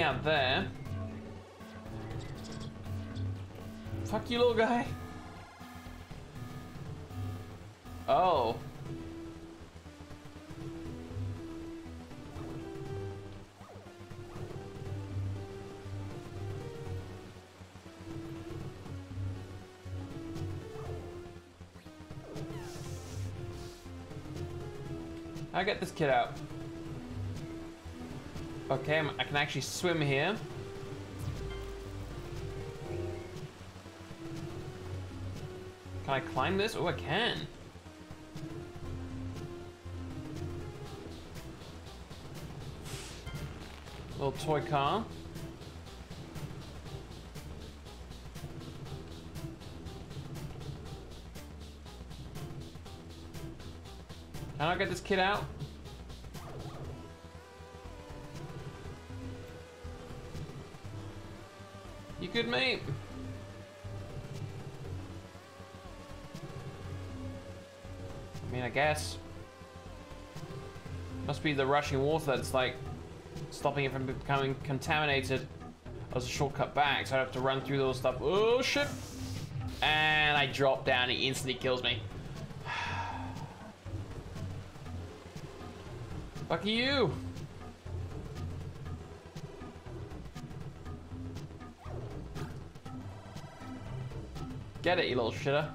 out there. Fuck you, little guy. Oh. I get this kid out. Okay, I'm- I can actually swim here. Can I climb this? Oh, I can. Little toy car. Can I get this kid out? Good, mate? I mean, I guess. Must be the rushing water that's like stopping it from becoming contaminated. As a shortcut back, so I have to run through those stuff. Oh shit! And I drop down, he instantly kills me. Fuck you! Get it, you little shitter.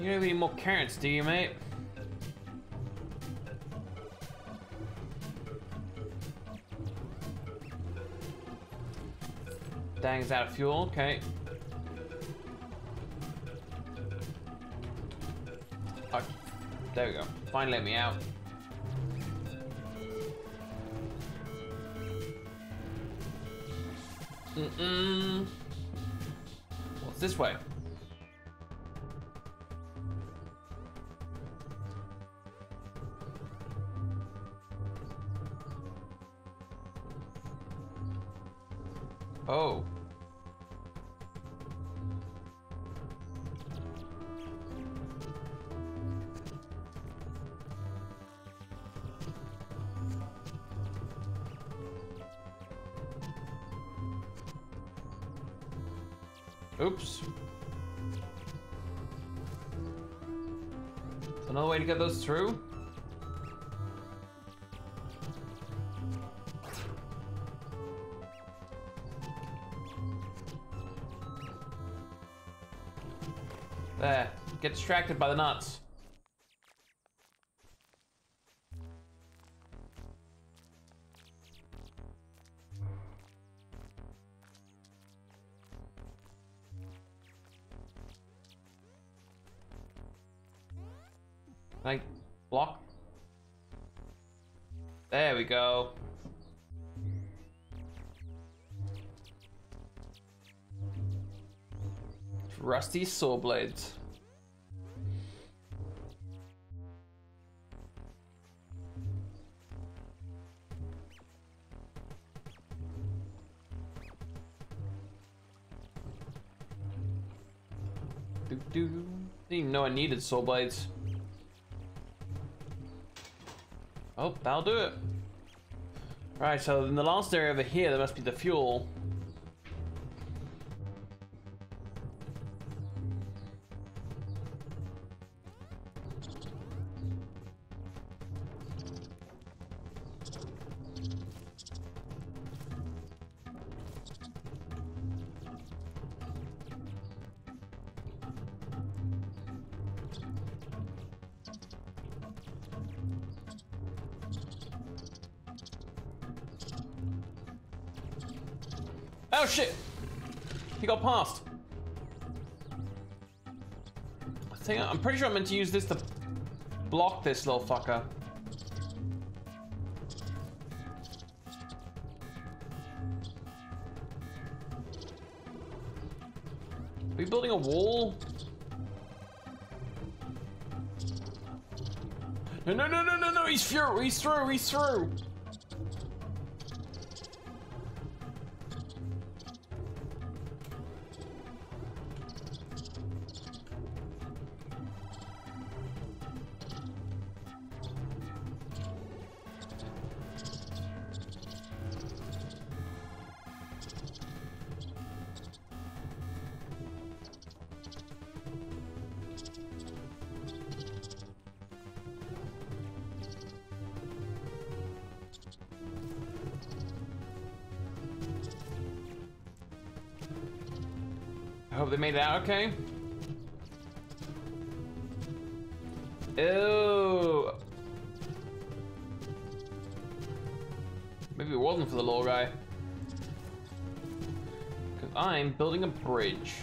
You don't need more carrots, do you, mate? Dang's out of fuel, okay. There we go. Finally let me out. Mm-mm. What's this way? Another way to get those through? There. Get distracted by the nuts. Rusty saw blades. Do do. Didn't even know I needed soul blades. Oh, that'll do it. Right, so in the last area over here, there must be the fuel. I'm pretty sure I meant to use this to block this little fucker. Are we building a wall? No, no, no, no, no, no, he's through, he's through, he's through. Okay. Ew. Maybe it wasn't for the little guy. Because I'm building a bridge.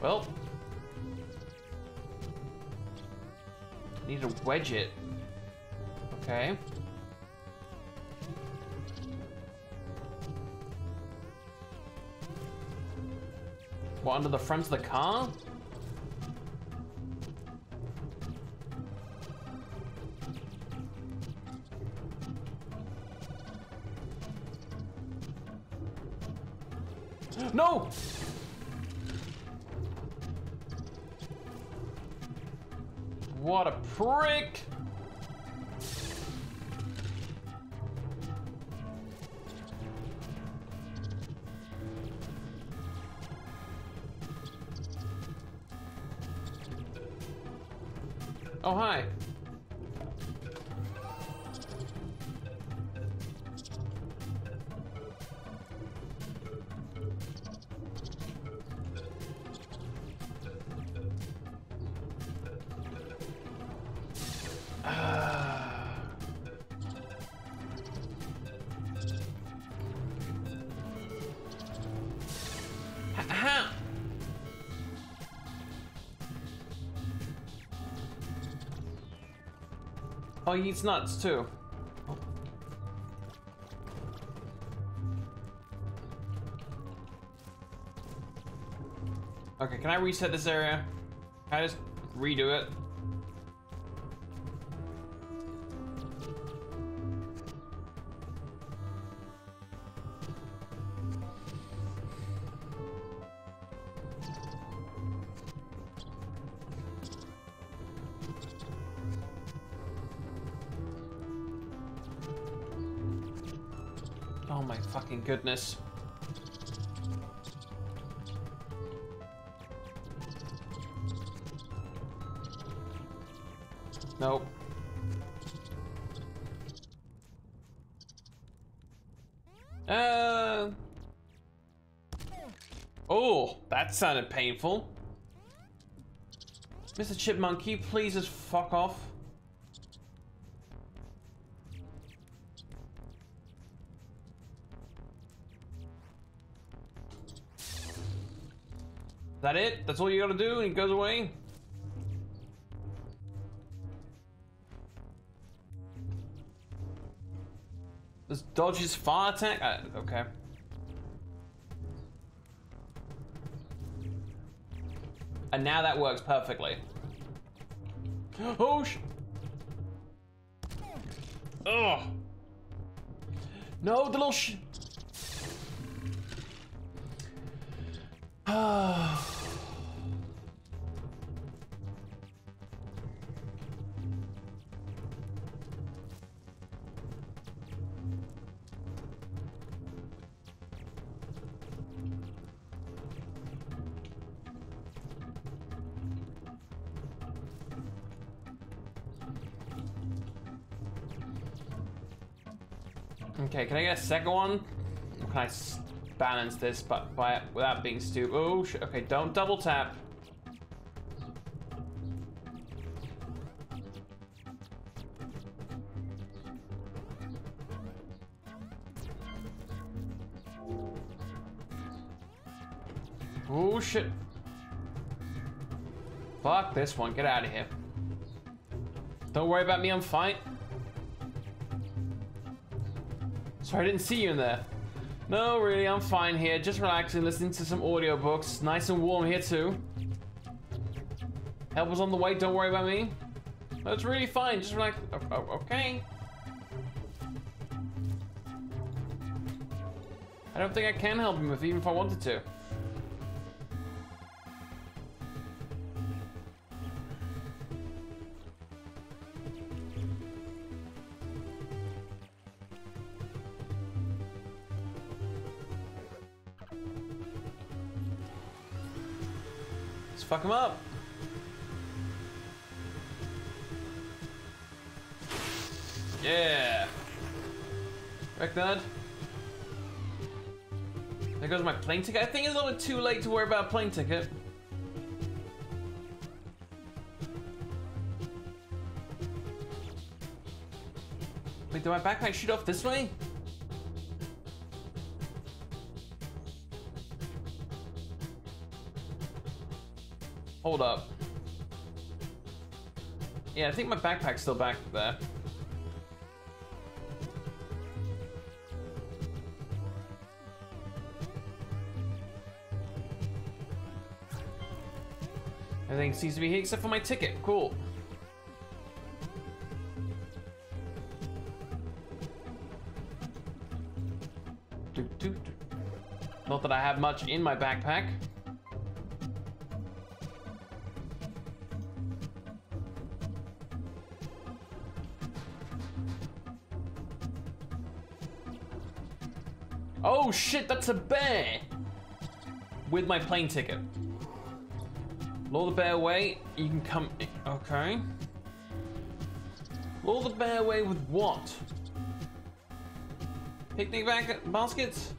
Well. Need to wedge it. Okay. What, under the front of the car? Prick! Oh, hi. He eats nuts too. Okay, can I reset this area? Can I just redo it? Oh my fucking goodness. Nope. Uh. Oh, that sounded painful. Mr. Chipmunk, can you please just fuck off? That's all you gotta do and it goes away? This dodges fire attack? Uh, okay. And now that works perfectly. Oh sh- Ugh. No, the little sh- A second one? Can I balance this but by without being stupid? Oh. Okay, don't double tap. Oh shit. Fuck this one. Get out of here. Don't worry about me, I'm fine. Sorry, I didn't see you in there. No, really, I'm fine here. Just relaxing, listening to some audiobooks. Nice and warm here, too. Help is on the way, don't worry about me. It's really fine, just relax. Okay. I don't think I can help him if even if I wanted to. Fuck him up. Yeah. Wreck that. There goes my plane ticket. I think it's a little too late to worry about plane ticket. Wait, do my backpack shoot off this way? Hold up. Yeah, I think my backpack's still back there. Everything seems to be here except for my ticket. Cool. Not that I have much in my backpack. Oh shit, that's a bear! With my plane ticket. Lure the bear away, you can come... Okay. Lure the bear away with what? Picnic baskets?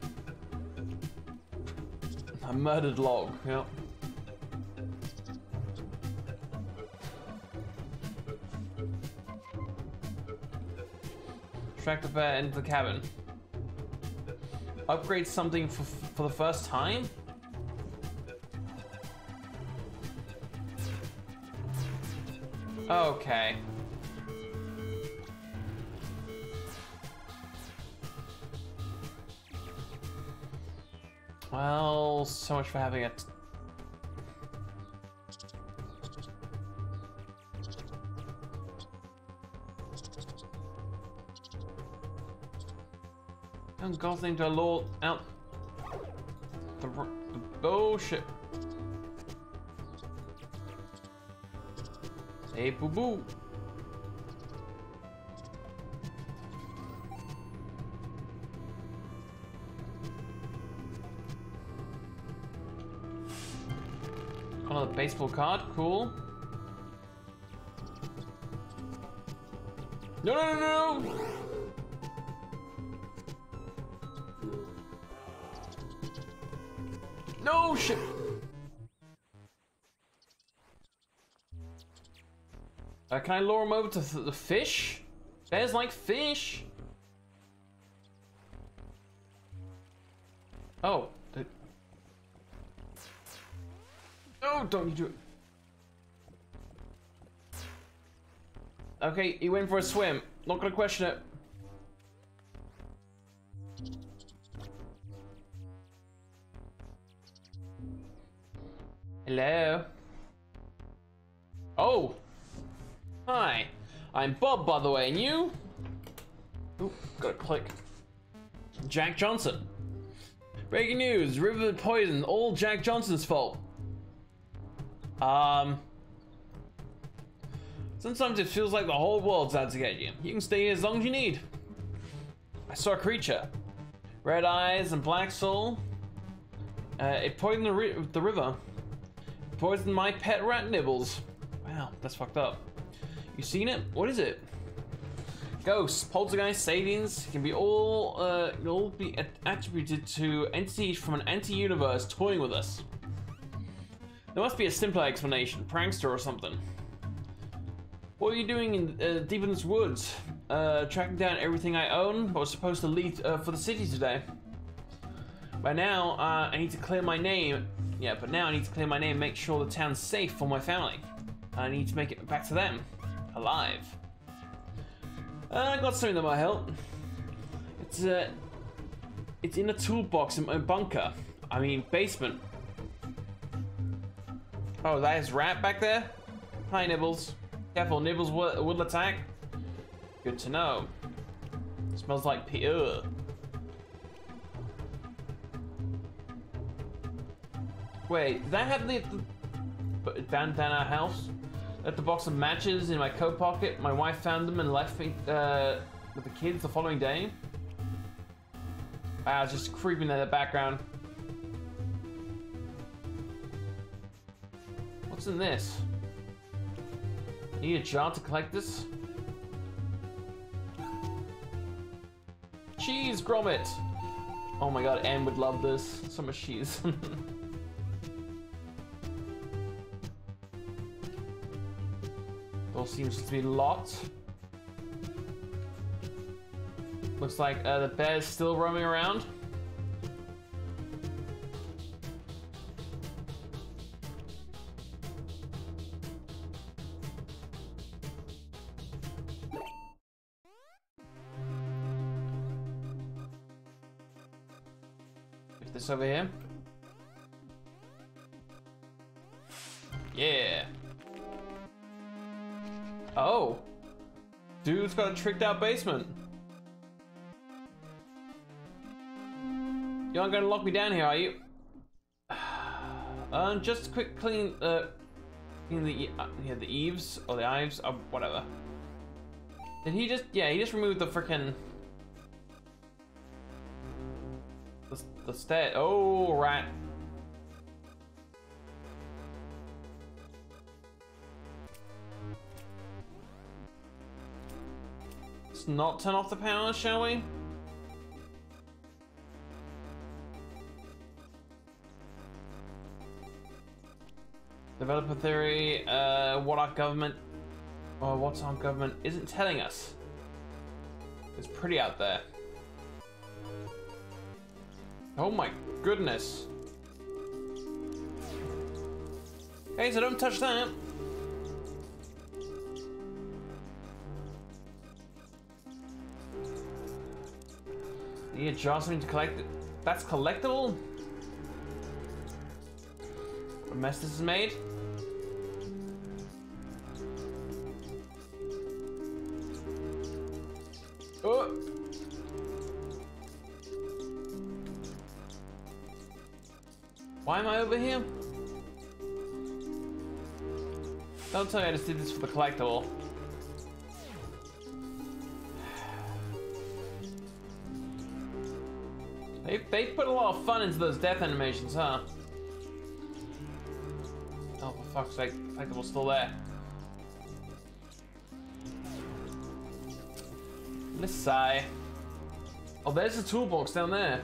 A murdered log, yep. Track the bear into the cabin. Upgrade something for, for the first time? Okay. Well, so much for having it. God's name to law out the, the bullshit. Hey, boo boo. Another baseball card, cool. No, no, no, no! Shit! Uh, can I lure him over to th the fish? Bears like fish. Oh. No, don't you do it. Okay, he went for a swim. Not gonna question it. Hello? Oh! Hi, I'm Bob, by the way, and you? Ooh, gotta click. Jack Johnson. Breaking news, river poison, all Jack Johnson's fault. Um, sometimes it feels like the whole world's out to get you. You can stay here as long as you need. I saw a creature. Red eyes and black soul. Uh, it poisoned the, ri the river. Poisoned my pet rat nibbles. Wow, that's fucked up. You seen it? What is it? Ghosts, poltergeist, savings can be all uh, all be attributed to entities from an anti-universe toying with us. There must be a simpler explanation, prankster or something. What are you doing in uh, deep in this woods? Uh, tracking down everything I own. I was supposed to leave uh, for the city today. By now, uh, I need to clear my name. Yeah, but now I need to clear my name, make sure the town's safe for my family. I need to make it back to them alive. Uh, I got something that might help. It's uh, it's in a toolbox in my bunker. I mean basement. Oh, that is rat back there. Hi, Nibbles. Careful, Nibbles will, attack. Good to know. Smells like pee. Ugh. Wait, that have the, the bandana house? Left the box of matches in my coat pocket. My wife found them and left me uh, with the kids the following day. Wow, just creeping in the background. What's in this? Need a jar to collect this? Cheese Gromit! Oh my god, Anne would love this. So much cheese. Seems to be locked. Looks like uh, the is still roaming around. This over here. A tricked out basement. You aren't gonna lock me down here, are you? Um, just quick clean, uh, clean the, uh, yeah, the eaves, or the ives, or whatever. Did he just, yeah, he just removed the freaking the, the oh, right. Not turn off the power, shall we? Developer theory, uh, what our government, or what our government isn't telling us. It's pretty out there. Oh my goodness. Okay, so don't touch that. The adjustment to collect That's collectible? What mess this is made? Oh! Why am I over here? Don't tell me I just did this for the collectible. Fun into those death animations, huh? Oh, for fuck's sake, collectible's still there. Let's sigh. Oh, there's the toolbox down there.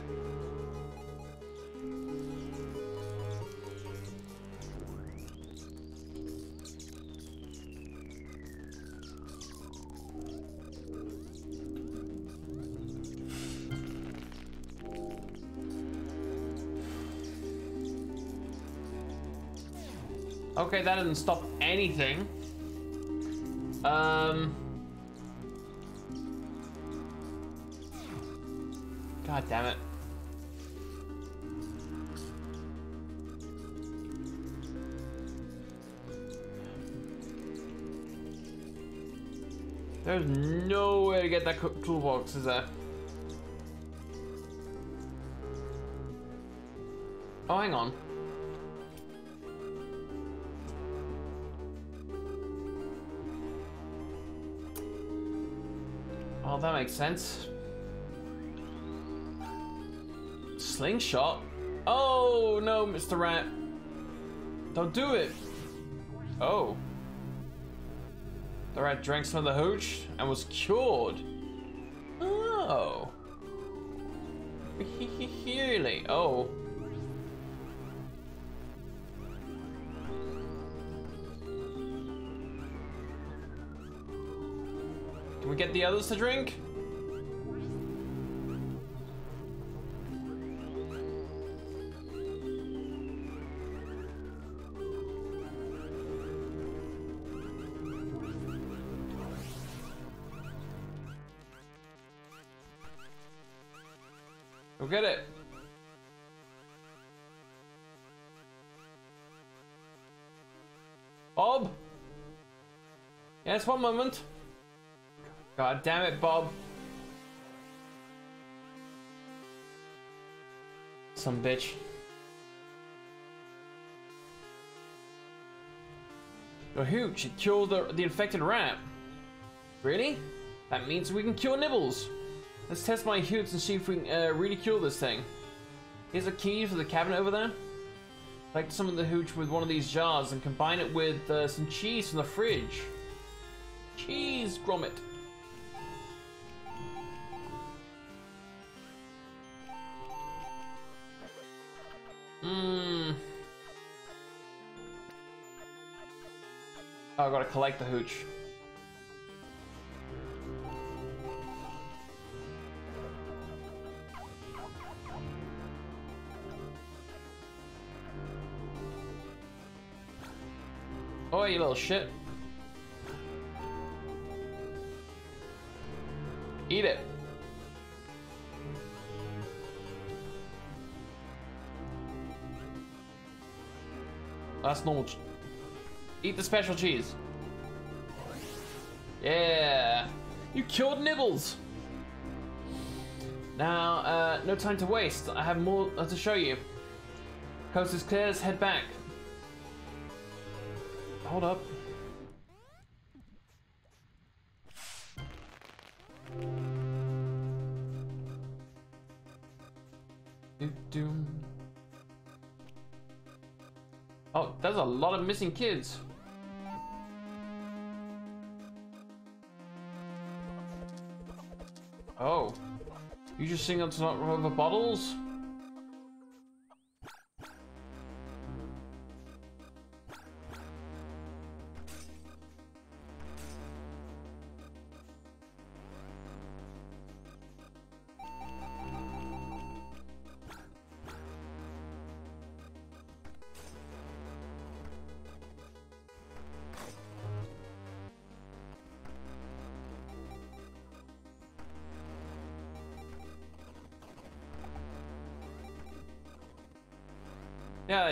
Okay, that didn't stop anything. Um. God damn it. There's no way to get that toolbox, is there? Oh, hang on. Makes sense. Slingshot? Oh, no, Mr. Rat. Don't do it. Oh. The rat drank some of the hooch and was cured. Oh. Really? Oh. Can we get the others to drink? Go get it. Bob? Yes, one moment. God damn it, Bob. Some bitch. Your hooch, it killed the, the infected rat. Really? That means we can cure Nibbles. Let's test my hoots and see if we can uh, really cure this thing. Here's a key for the cabinet over there. Collect some of the hooch with one of these jars and combine it with uh, some cheese from the fridge. Cheese Gromit. Mmm. Oh, I gotta collect the hooch. You little shit. Eat it. That's normal. Eat the special cheese. Yeah. You killed Nibbles. Now, uh, no time to waste. I have more uh, to show you. Coast is clear, let's head back. Hold up. Oh, there's a lot of missing kids. Oh. You just sing on top of the bottles?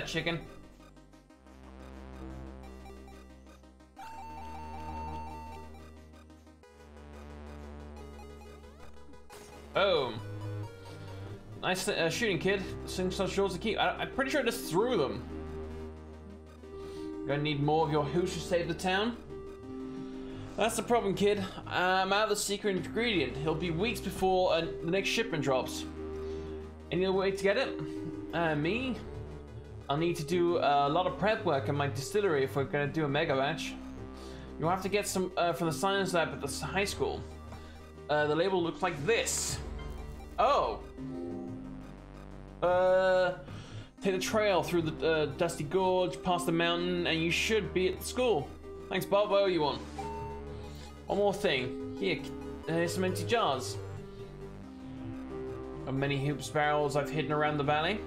That chicken. Boom. Nice uh, shooting, kid. Sing such yours to keep. I, am pretty sure I just threw them. Gonna need more of your hooch to save the town. That's the problem, kid. I'm out of the secret ingredient. It'll be weeks before uh, the next shipment drops. Any other way to get it? Uh, me? I'll need to do a lot of prep work in my distillery if we're gonna do a mega batch. You'll have to get some uh, from the science lab at the high school. Uh, the label looks like this. Oh. Uh, take the trail through the uh, dusty gorge, past the mountain, and you should be at the school. Thanks, Bob. I owe you one. One more thing. Here, uh, here's some empty jars. Of many hoops barrels I've hidden around the valley.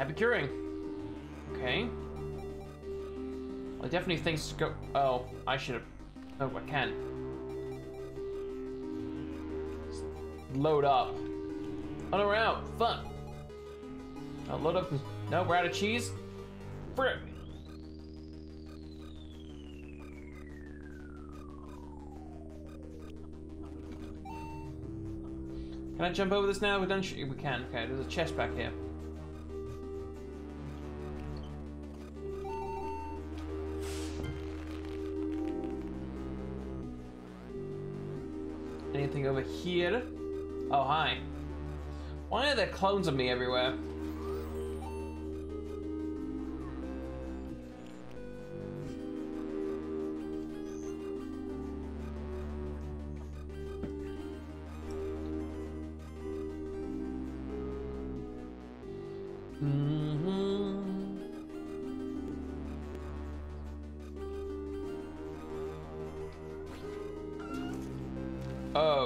Happy curing. Okay. I definitely think to go. Oh, I should have. Oh, I can. Load up. Oh no, we're out. Fun. Load up. No, we're out of cheese. Frick. Can I jump over this now? We're done. We can. Okay, there's a chest back here. Over here? Oh, hi. Why are there clones of me everywhere?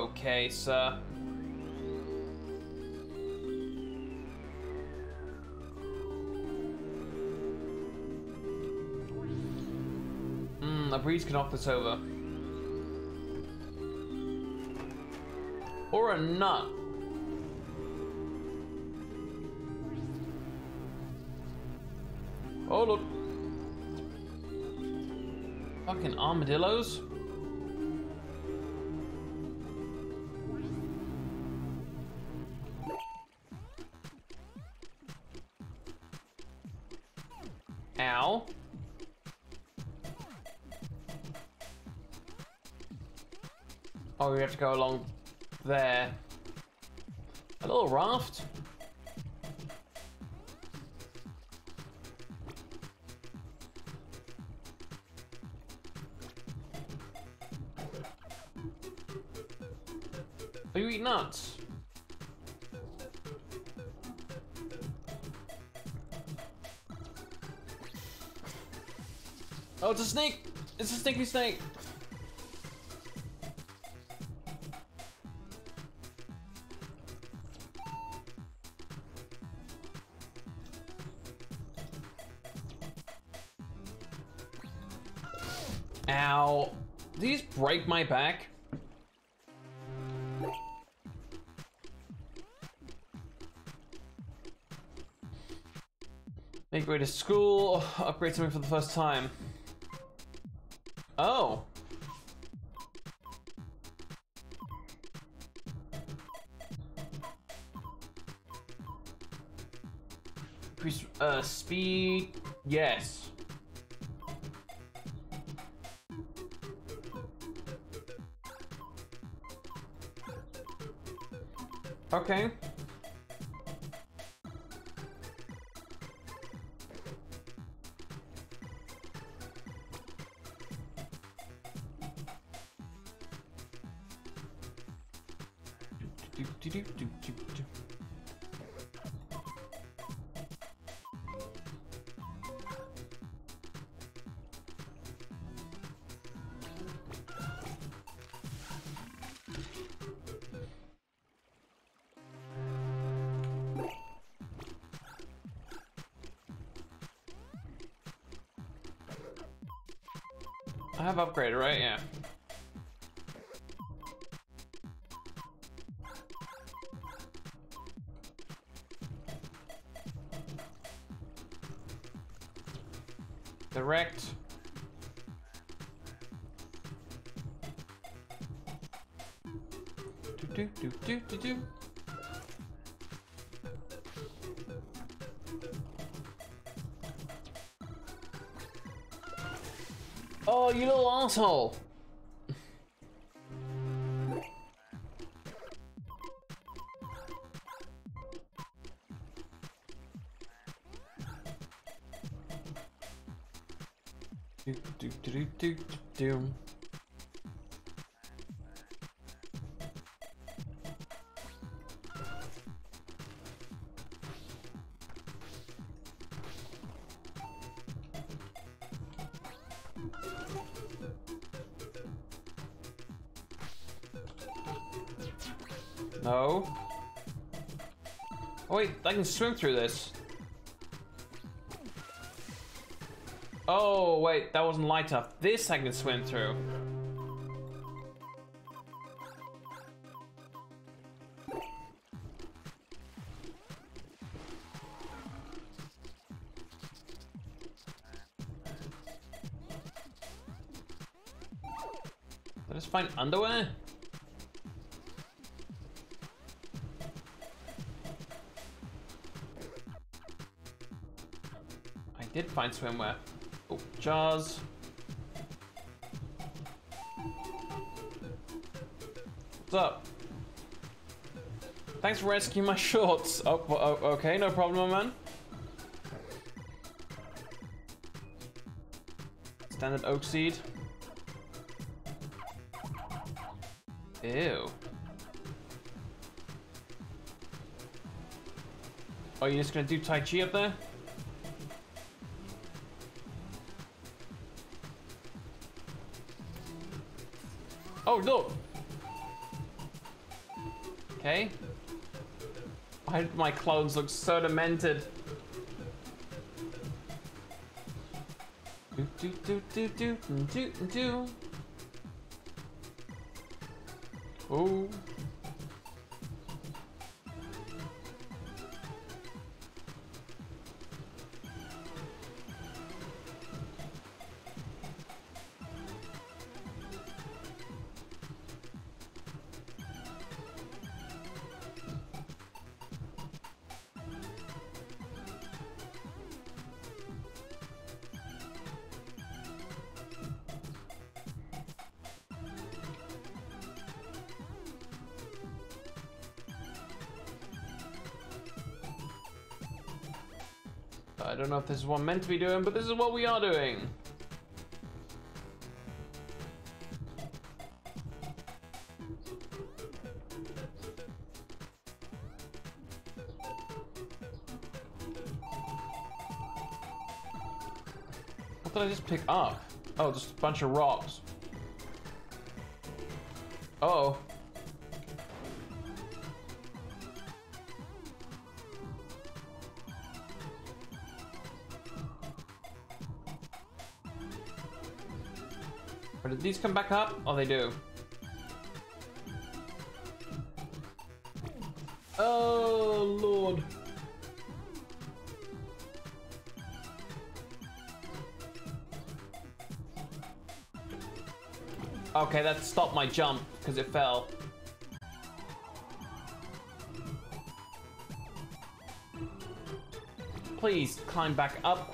Okay, sir. Mmm, a breeze can knock this over. Or a nut. Oh, look. Fucking armadillos. we have to go along there. A little raft. Are you eating nuts? Oh, it's a snake! It's a stinky snake! Break my back? Make way to school, upgrade something for the first time. Oh. Increase uh, speed, yes. Okay. Upgraded, right? Yeah. Direct. Do do do do do do. Oh, you little asshole! Do do do do do do. Can swim through this. Oh wait, that wasn't light up. This I can swim through. Let's find underwear? Did find swimwear. Oh, jars. What's up? Thanks for rescuing my shorts. Oh, oh okay, no problem, man. Standard oak seed. Ew. Oh, you're just gonna do Tai Chi up there? Oh, no! Okay. Why did my clothes look so demented? Do do do do do do do do. Oh. this is what I'm meant to be doing, but this is what we are doing. What did I just pick up? Oh, just a bunch of rocks. Uh oh. Did these come back up? Oh, they do. Oh, Lord. Okay, that stopped my jump because it fell. Please climb back up